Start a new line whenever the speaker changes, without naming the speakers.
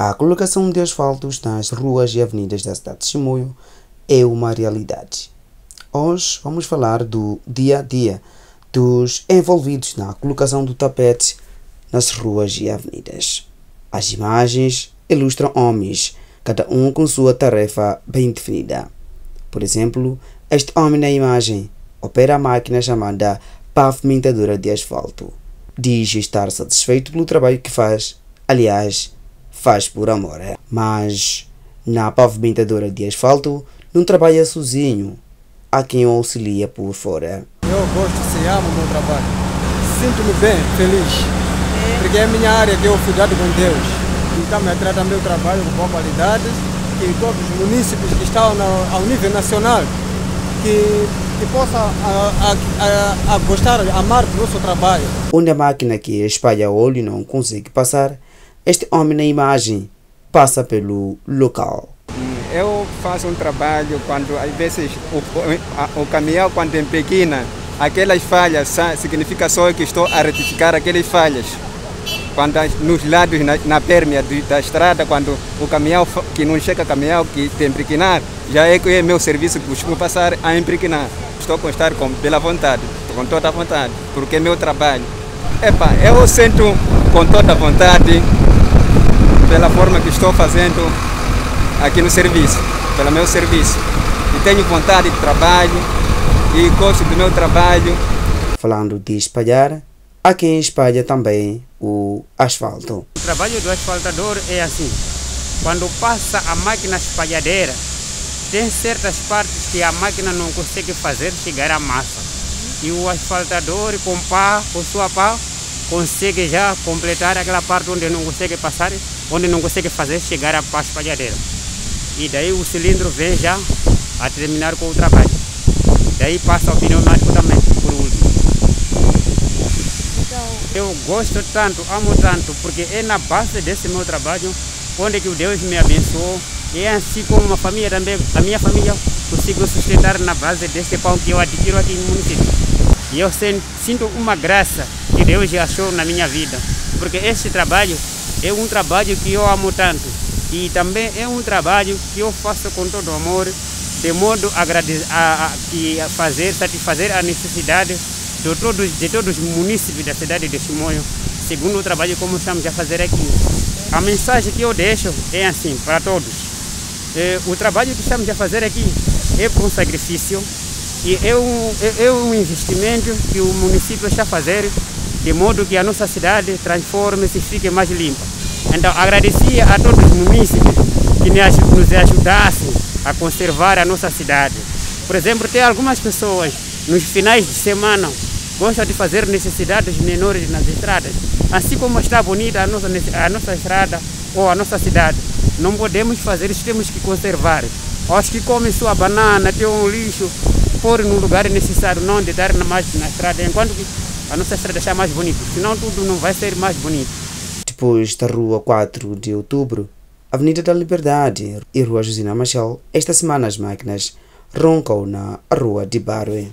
A colocação de asfaltos nas ruas e avenidas da cidade de Chimoio é uma realidade. Hoje vamos falar do dia a dia dos envolvidos na colocação do tapete nas ruas e avenidas. As imagens ilustram homens, cada um com sua tarefa bem definida. Por exemplo, este homem na imagem opera a máquina chamada pavimentadora de asfalto. Diz estar satisfeito pelo trabalho que faz, aliás, faz por amor. É. Mas na pavimentadora de asfalto não trabalha sozinho. Há quem o auxilia por fora.
Eu gosto, se amo o meu trabalho. Sinto-me bem, feliz. Porque é a minha área que eu fui dado com Deus. Então me trata meu trabalho com boa qualidade. E todos os municípios que estão no, ao nível nacional que, que possa a, a, a, gostar, amar do nosso trabalho.
Onde a máquina que espalha óleo não consegue passar, este homem na imagem passa pelo local.
Eu faço um trabalho quando, às vezes, o, o, caminhão, quando é pequena, aquelas falhas significa só que estou a retificar aquelas falhas. Quando nos lados, na, na pérmia da estrada, quando o caminhão que não chega caminhão que tem emprequinar, já é que é meu serviço que costumo passar a emprequinar. Estou a constar com, pela vontade, com toda a vontade, porque é meu trabalho. Epa, eu sinto com toda a vontade pela forma que estou fazendo aqui no serviço, pelo meu serviço. E tenho vontade de trabalho e gosto do meu trabalho.
Falando de espalhar, há quem espalha também o asfalto.
O trabalho do asfaltador é assim: quando passa a máquina espalhadeira, tem certas partes que a máquina não consegue fazer chegar à massa. E o asfaltador, com pá, com sua pá, consegue já completar aquela parte onde não consegue passar, onde não consegue fazer chegar à pá espalhadeira. E daí o cilindro vem já a terminar com o trabalho. Daí passa o pneumático também, por último. Eu gosto tanto, amo tanto, porque é na base desse meu trabalho onde que Deus me abençoou. E é assim como uma família também, a minha família consigo sustentar na base desse pão que eu adquiro aqui no município. E eu sinto uma graça que Deus achou na minha vida, porque esse trabalho é um trabalho que eu amo tanto e também é um trabalho que eu faço com todo amor, de modo a, a, a fazer, satisfazer a necessidade de todos, de todos os municípios da cidade de Chimoio, segundo o trabalho como estamos a fazer aqui. A mensagem que eu deixo é assim para todos. É, o trabalho que estamos a fazer aqui é com sacrifício e é um, é, é um investimento que o município está a fazer de modo que a nossa cidade transforme-se e fique mais limpa. Então agradecia a todos os municípios que nos ajudassem a conservar a nossa cidade. Por exemplo, tem algumas pessoas nos finais de semana gostam de fazer necessidades menores nas estradas. Assim como está bonita a nossa, a nossa estrada ou a nossa cidade, não podemos fazer isso, temos que conservar. Acho que come sua banana, tem um lixo, pôr no lugar necessário, não de dar mais na estrada, enquanto a nossa estrada está mais bonita, senão tudo não vai ser mais bonito.
Depois da rua 4 de outubro, Avenida da Liberdade e Rua Josina Machel, esta semana as máquinas roncam na rua de Barwe.